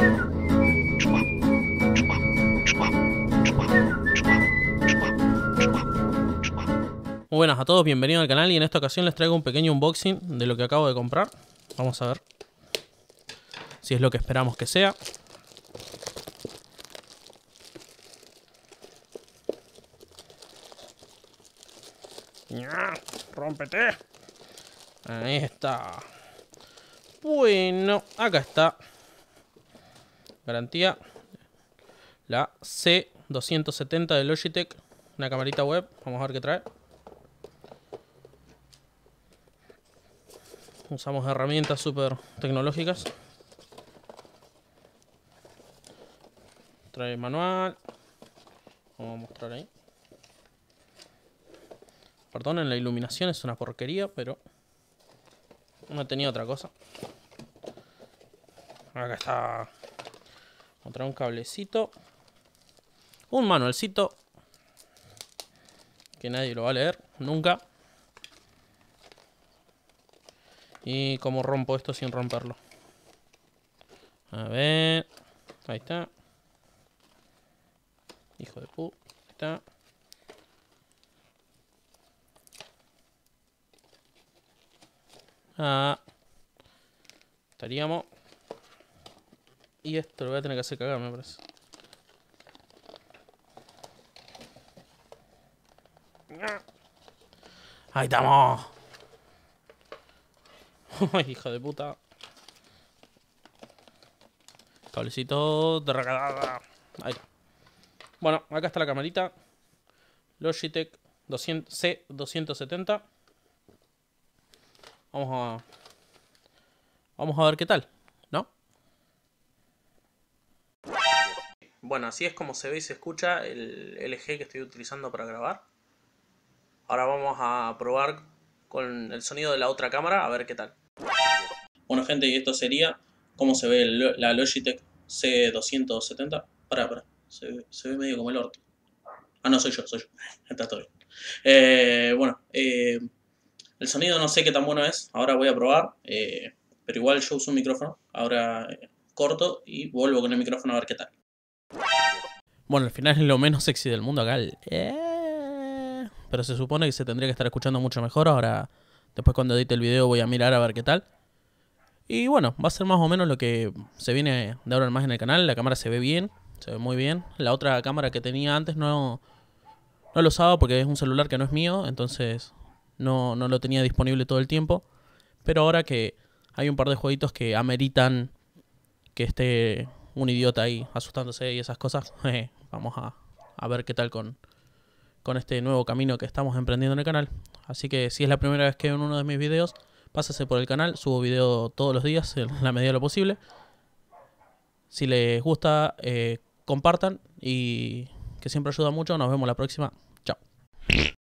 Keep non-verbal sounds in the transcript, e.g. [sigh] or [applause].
Muy buenas a todos, bienvenidos al canal y en esta ocasión les traigo un pequeño unboxing de lo que acabo de comprar. Vamos a ver si es lo que esperamos que sea. ¡Rómpete! Ahí está. Bueno, acá está. Garantía. La C270 de Logitech. Una camarita web. Vamos a ver qué trae. Usamos herramientas súper tecnológicas. Trae manual. Vamos a mostrar ahí. Perdonen, la iluminación es una porquería, pero no tenía otra cosa. Acá está. Otra un cablecito. Un manualcito. Que nadie lo va a leer. Nunca. Y cómo rompo esto sin romperlo. A ver. Ahí está. Hijo de pu. Ahí está. Ah. Estaríamos. Y esto lo voy a tener que hacer cagar, me parece. Ahí estamos. [laughs] Ay, hija de puta. Cablecito de regalada. Ahí. Bueno, acá está la camarita. Logitech 200, C270. Vamos a... Vamos a ver qué tal, Bueno, así es como se ve y se escucha el LG que estoy utilizando para grabar. Ahora vamos a probar con el sonido de la otra cámara a ver qué tal. Bueno gente, y esto sería cómo se ve la Logitech C270. Pará, pará, se, se, ve medio como el orto. Ah, no, soy yo, soy yo. [laughs] Está todo bien. Eh, bueno, eh, el sonido no sé qué tan bueno es, ahora voy a probar, eh, pero igual yo uso un micrófono, ahora corto y vuelvo con el micrófono a ver qué tal. Bueno, al final es lo menos sexy del mundo acá, eh, pero se supone que se tendría que estar escuchando mucho mejor, ahora después cuando edite el video voy a mirar a ver qué tal. Y bueno, va a ser más o menos lo que se viene de ahora en más en el canal, la cámara se ve bien, se ve muy bien, la otra cámara que tenía antes no, no lo usaba porque es un celular que no es mío, entonces no, no lo tenía disponible todo el tiempo. Pero ahora que hay un par de jueguitos que ameritan que esté un idiota ahí asustándose y esas cosas, [laughs] vamos a, a, ver qué tal con, con este nuevo camino que estamos emprendiendo en el canal. Así que si es la primera vez que ven uno de mis videos, pásase por el canal, subo video todos los días en la medida de lo posible. Si les gusta, eh, compartan y que siempre ayuda mucho. Nos vemos la próxima.